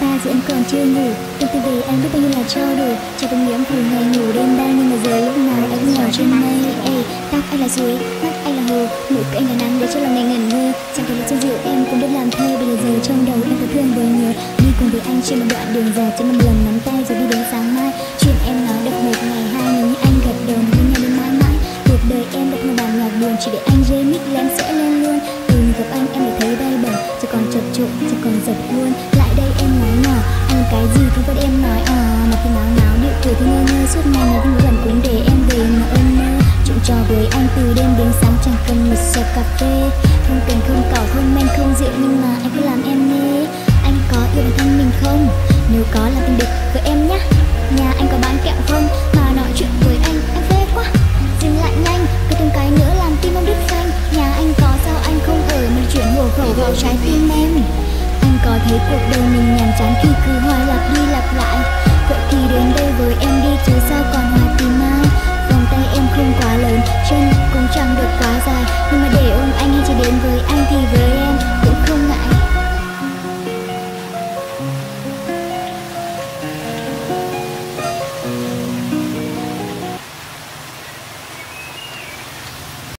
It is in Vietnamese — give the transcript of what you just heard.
ta em còn chưa ngủ Em từ về anh biết bao nhiêu là cho đủ. Cho tôi nghiễm từ ngày ngủ đêm đang Nhưng mà giờ lúc nào anh là suối, mắt anh là hồ. Nụ cười anh là nắng để cho lòng này ngẩn ngơ. Chẳng thể là chân dịu em cũng biết làm thơ. Bây giờ giờ trong đầu em có thương với nhớ Đi cùng với anh trên một đoạn đường dài. Trên một lần nắm tay rồi đi đến sáng mai. Chuyện em nói được một ngày hai Nếu như anh gật đầu với nhau đến mãi mãi. Cuộc đời em được một bản nhạc buồn. Chỉ để anh remix là em sẽ lên luôn. Từ gặp anh em lại thấy bay bổng. Chỉ còn chật trộn chỉ còn giật luôn. Lại đây em nói nhỏ. Anh cái gì thì vẫn em nói. À Mà khi nào nào điệu cười thì ngơ ngơ Suốt ngày. Ngày vui gần cũng để anh đến sáng Chẳng cần một sọt cà phê Không cần không cỏ, không men, không rượu Nhưng mà anh cứ làm em mê Anh có yêu bản thân mình không? Nếu có là